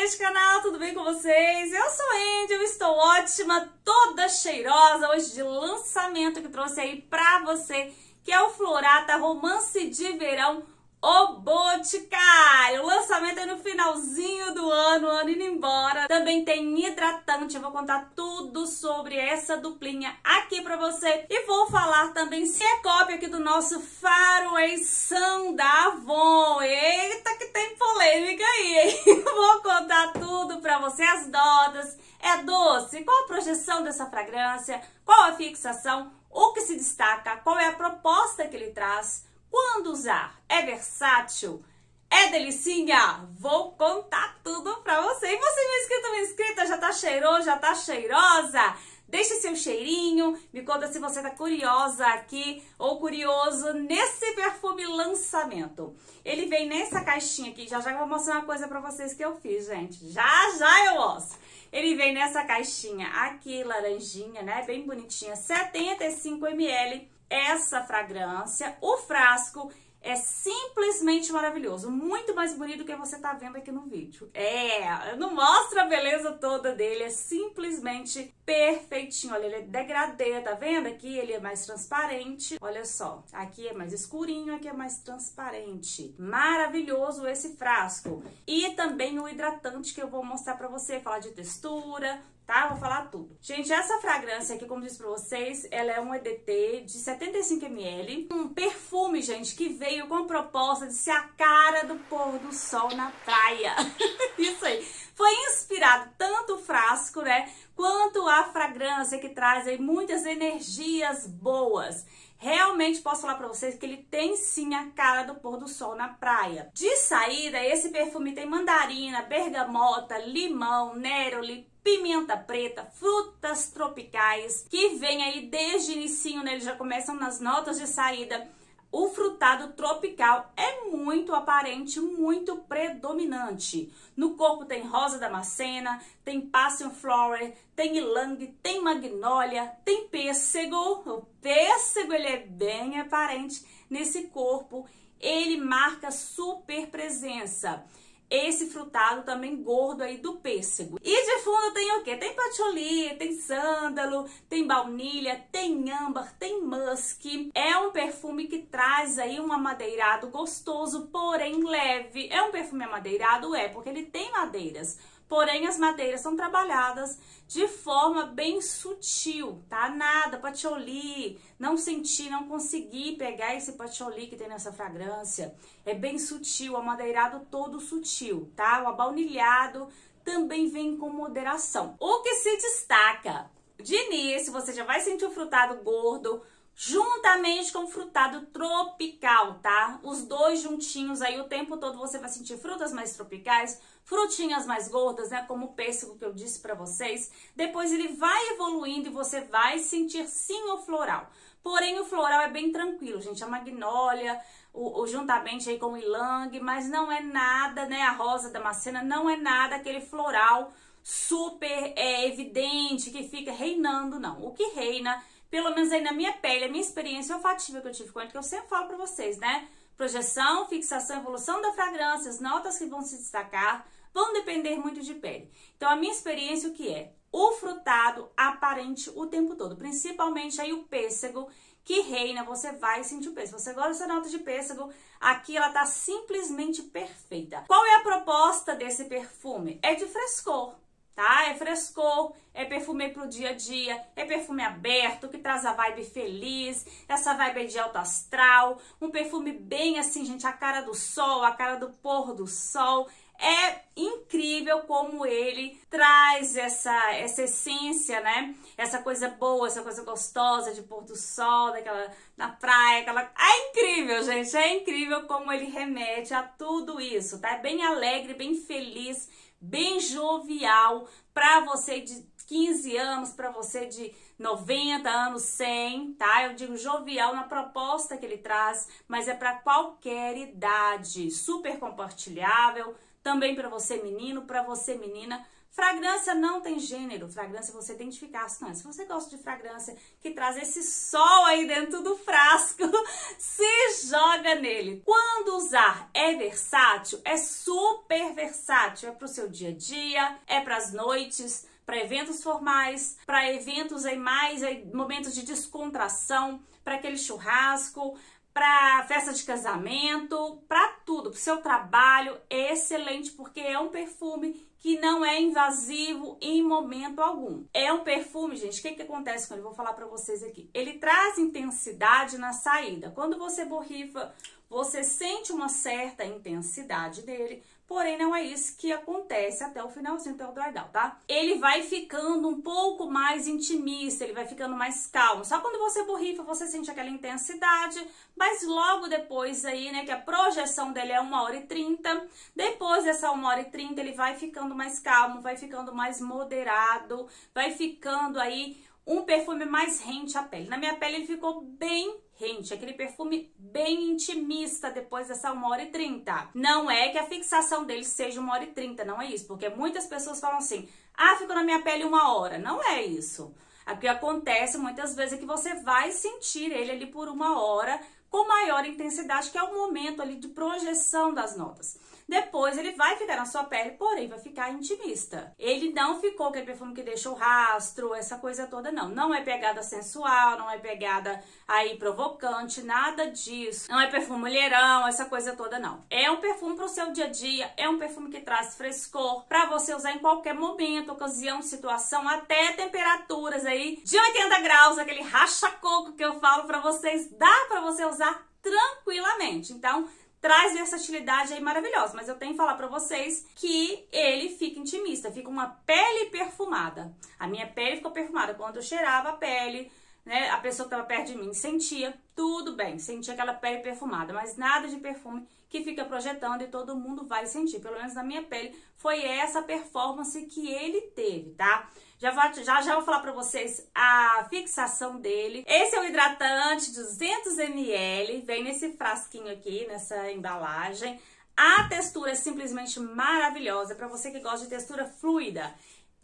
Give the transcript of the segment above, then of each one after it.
deste canal, tudo bem com vocês? Eu sou a Andy, eu estou ótima, toda cheirosa, hoje de lançamento que trouxe aí pra você, que é o Florata Romance de Verão o Boticário. O lançamento é no finalzinho do ano, ano indo embora. Também tem hidratante, eu vou contar tudo sobre essa duplinha aqui pra você. E vou falar também se é cópia aqui do nosso faroeição da Avon. Eita que tem polêmica aí, hein? Vou contar tudo pra você, as notas. É doce? Qual a projeção dessa fragrância? Qual a fixação? O que se destaca? Qual é a proposta que ele traz? Quando usar? É versátil? É delicinha? Vou contar tudo pra você. E você, meu inscrito, minha inscrita, já tá cheiroso, já tá cheirosa? Deixe seu cheirinho, me conta se você tá curiosa aqui ou curioso nesse perfume lançamento. Ele vem nessa caixinha aqui, já já vou mostrar uma coisa pra vocês que eu fiz, gente. Já já eu mostro. Ele vem nessa caixinha aqui, laranjinha, né, bem bonitinha, 75 ml essa fragrância. O frasco é simplesmente maravilhoso, muito mais bonito do que você tá vendo aqui no vídeo. É, não mostra a beleza toda dele, é simplesmente perfeitinho. Olha, ele é degradê, tá vendo? Aqui ele é mais transparente, olha só. Aqui é mais escurinho, aqui é mais transparente. Maravilhoso esse frasco. E também o hidratante que eu vou mostrar pra você, falar de textura, tá? Vou falar tudo. Gente, essa fragrância aqui, como disse pra vocês, ela é um EDT de 75ml. Um perfume, gente, que veio com a proposta de ser a cara do pôr do sol na praia. Isso aí. Foi inspirado tanto o frasco, né, quanto a fragrância que traz aí muitas energias boas. Realmente posso falar para vocês que ele tem sim a cara do pôr do sol na praia. De saída, esse perfume tem mandarina, bergamota, limão, neroli, pimenta preta, frutas tropicais, que vem aí desde o inicinho, né? Eles já começam nas notas de saída. O frutado tropical é muito aparente, muito predominante. No corpo tem rosa damascena, tem passion flower, tem ylang, tem magnólia, tem pêssego. O pêssego ele é bem aparente nesse corpo. Ele marca super presença esse frutado também gordo aí do pêssego. E de fundo tem o quê? Tem patchouli, tem sândalo, tem baunilha, tem âmbar, tem musk. É um perfume que traz aí um amadeirado gostoso, porém leve. É um perfume amadeirado? É, porque ele tem madeiras Porém, as madeiras são trabalhadas de forma bem sutil, tá? Nada, patchouli, não senti, não consegui pegar esse patchouli que tem nessa fragrância. É bem sutil, o amadeirado todo sutil, tá? O abaunilhado também vem com moderação. O que se destaca? De início, você já vai sentir o frutado gordo, juntamente com frutado tropical, tá? Os dois juntinhos aí o tempo todo você vai sentir frutas mais tropicais, frutinhas mais gordas, né? Como o pêssego que eu disse para vocês. Depois ele vai evoluindo e você vai sentir sim o floral. Porém, o floral é bem tranquilo, gente. A magnólia, o, o juntamente aí com o ilang, mas não é nada, né? A rosa da macena não é nada aquele floral super é, evidente que fica reinando, não. O que reina pelo menos aí na minha pele, a minha experiência olfativa que eu tive com ele, que eu sempre falo pra vocês, né? Projeção, fixação, evolução da fragrância, as notas que vão se destacar, vão depender muito de pele. Então, a minha experiência, o que é? O frutado aparente o tempo todo, principalmente aí o pêssego, que reina, você vai sentir o pêssego. Você gosta dessa nota de pêssego, aqui ela tá simplesmente perfeita. Qual é a proposta desse perfume? É de frescor tá? É frescor, é perfume pro dia a dia, é perfume aberto, que traz a vibe feliz, essa vibe de alto astral, um perfume bem assim, gente, a cara do sol, a cara do pôr do sol. É incrível como ele traz essa, essa essência, né? Essa coisa boa, essa coisa gostosa de pôr do sol, daquela na praia, aquela. É incrível, gente. É incrível como ele remete a tudo isso, tá? É bem alegre, bem feliz bem jovial para você de 15 anos, para você de 90 anos, 100, tá? Eu digo jovial na proposta que ele traz, mas é para qualquer idade, super compartilhável, também para você menino, para você menina. Fragrância não tem gênero, fragrância você identificar não. Se você gosta de fragrância que traz esse sol aí dentro do frasco, se joga nele. Quando usar é versátil, é super versátil, é pro seu dia a dia, é para as noites, para eventos formais, para eventos aí mais aí, momentos de descontração, para aquele churrasco, para festa de casamento, para tudo, para seu trabalho, é excelente porque é um perfume que não é invasivo em momento algum. É um perfume, gente, o que, que acontece com ele? Vou falar para vocês aqui. Ele traz intensidade na saída. Quando você borrifa, você sente uma certa intensidade dele, Porém, não é isso que acontece até o finalzinho do Ardal, tá? Ele vai ficando um pouco mais intimista, ele vai ficando mais calmo. Só quando você borrifa, você sente aquela intensidade, mas logo depois aí, né, que a projeção dele é 1 hora e 30, depois dessa 1 hora e 30, ele vai ficando mais calmo, vai ficando mais moderado, vai ficando aí um perfume mais rente à pele. Na minha pele ele ficou bem rente, aquele perfume bem intimista depois dessa 1 hora e 30. Não é que a fixação dele seja 1 hora e 30, não é isso, porque muitas pessoas falam assim, ah, ficou na minha pele uma hora. Não é isso. O que acontece muitas vezes é que você vai sentir ele ali por uma hora com maior intensidade, que é o momento ali de projeção das notas. Depois ele vai ficar na sua pele, porém vai ficar intimista. Ele não ficou aquele perfume que deixa o rastro, essa coisa toda, não. Não é pegada sensual, não é pegada aí provocante, nada disso. Não é perfume mulherão, essa coisa toda, não. É um perfume pro seu dia a dia, é um perfume que traz frescor para você usar em qualquer momento, ocasião, situação, até temperaturas aí de 80 graus, aquele racha-coco que eu falo para vocês, dá para você usar tranquilamente. Então, traz versatilidade aí maravilhosa. Mas eu tenho que falar para vocês que ele fica intimista, fica uma pele perfumada. A minha pele ficou perfumada quando eu cheirava a pele, né? A pessoa que estava perto de mim sentia tudo bem, sentia aquela pele perfumada, mas nada de perfume que fica projetando e todo mundo vai sentir. Pelo menos na minha pele foi essa performance que ele teve, tá? Já, vou, já, já vou falar para vocês a fixação dele. Esse é o hidratante 200ml, vem nesse frasquinho aqui, nessa embalagem. A textura é simplesmente maravilhosa para você que gosta de textura fluida.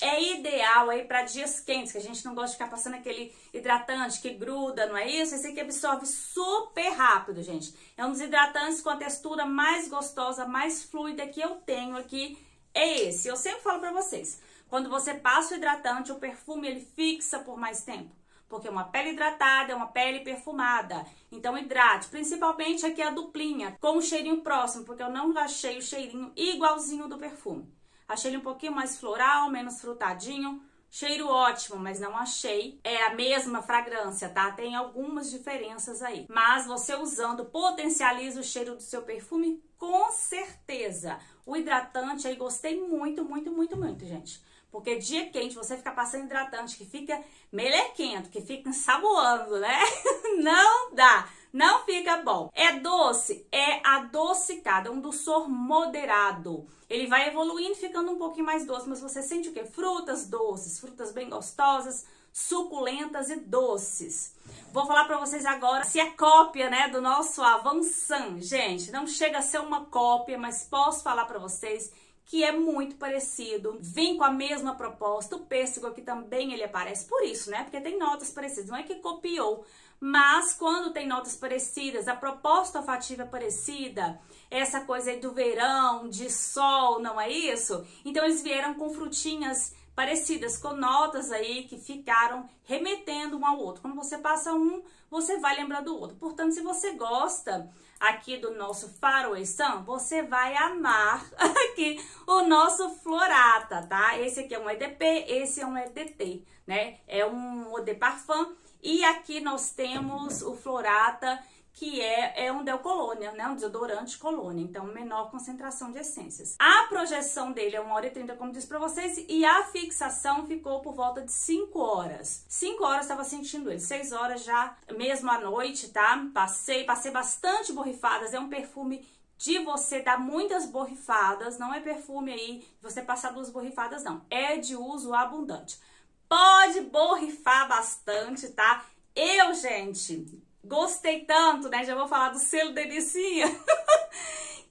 É ideal aí para dias quentes, que a gente não gosta de ficar passando aquele hidratante que gruda, não é isso? Esse aqui absorve super rápido, gente. É um dos hidratantes com a textura mais gostosa, mais fluida que eu tenho aqui. É esse. Eu sempre falo para vocês. Quando você passa o hidratante, o perfume ele fixa por mais tempo. Porque uma pele hidratada é uma pele perfumada. Então hidrate, principalmente aqui a duplinha, com o cheirinho próximo, porque eu não achei o cheirinho igualzinho do perfume. Achei ele um pouquinho mais floral, menos frutadinho. Cheiro ótimo, mas não achei é a mesma fragrância, tá? Tem algumas diferenças aí. Mas você usando potencializa o cheiro do seu perfume com certeza. O hidratante aí gostei muito, muito, muito, muito, gente. Porque dia quente, você fica passando hidratante que fica melequento, que fica ensaboando, né? Não dá, não fica bom. É doce, é adocicado, é um doçor moderado. Ele vai evoluindo, ficando um pouquinho mais doce, mas você sente o quê? Frutas doces, frutas bem gostosas, suculentas e doces. Vou falar para vocês agora se é cópia, né, do nosso Avançan. Gente, não chega a ser uma cópia, mas posso falar para vocês que é muito parecido, vem com a mesma proposta. O pêssego aqui também ele aparece por isso, né? Porque tem notas parecidas, não é que copiou, mas quando tem notas parecidas, a proposta olfativa é parecida, essa coisa aí do verão, de sol, não é isso? Então eles vieram com frutinhas parecidas, com notas aí que ficaram remetendo um ao outro. Quando você passa um, você vai lembrar do outro. Portanto, se você gosta aqui do nosso faroestão, você vai amar aqui o nosso Florata, tá? Esse aqui é um EDP, esse é um EDT, né? É um Eau de Parfum. E aqui nós temos o Florata que é, é um Del Colônia, né? Um desodorante colônia, então menor concentração de essências. A projeção dele é 1 hora e 30, como disse pra vocês, e a fixação ficou por volta de 5 horas. 5 horas estava sentindo ele, 6 horas já, mesmo à noite, tá? Passei, passei bastante borrifadas, é um perfume de você dar muitas borrifadas, não é perfume aí você passar duas borrifadas, não. É de uso abundante. Pode borrifar bastante, tá? Eu, gente, Gostei tanto, né? Já vou falar do selo delicinha.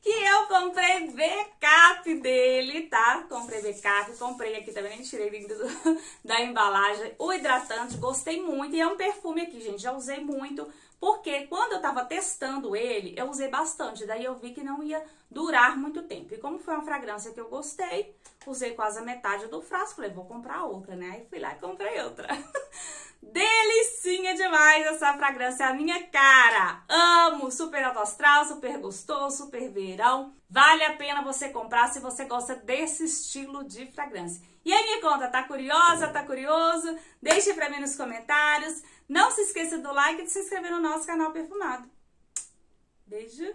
que eu comprei backup dele, tá? Comprei backup, comprei aqui também, tirei do, da embalagem. O hidratante, gostei muito. E é um perfume aqui, gente, já usei muito. Porque quando eu tava testando ele, eu usei bastante. Daí eu vi que não ia durar muito tempo. E como foi uma fragrância que eu gostei, usei quase a metade do frasco. Falei, vou comprar outra, né? Aí fui lá e comprei outra. Delicinha demais essa fragrância, a minha cara. Amo, super alto astral, super gostoso, super verão. Vale a pena você comprar se você gosta desse estilo de fragrância. E aí me conta, tá curiosa, tá curioso? Deixe pra mim nos comentários. Não se esqueça do like e de se inscrever no nosso canal Perfumado. Beijo!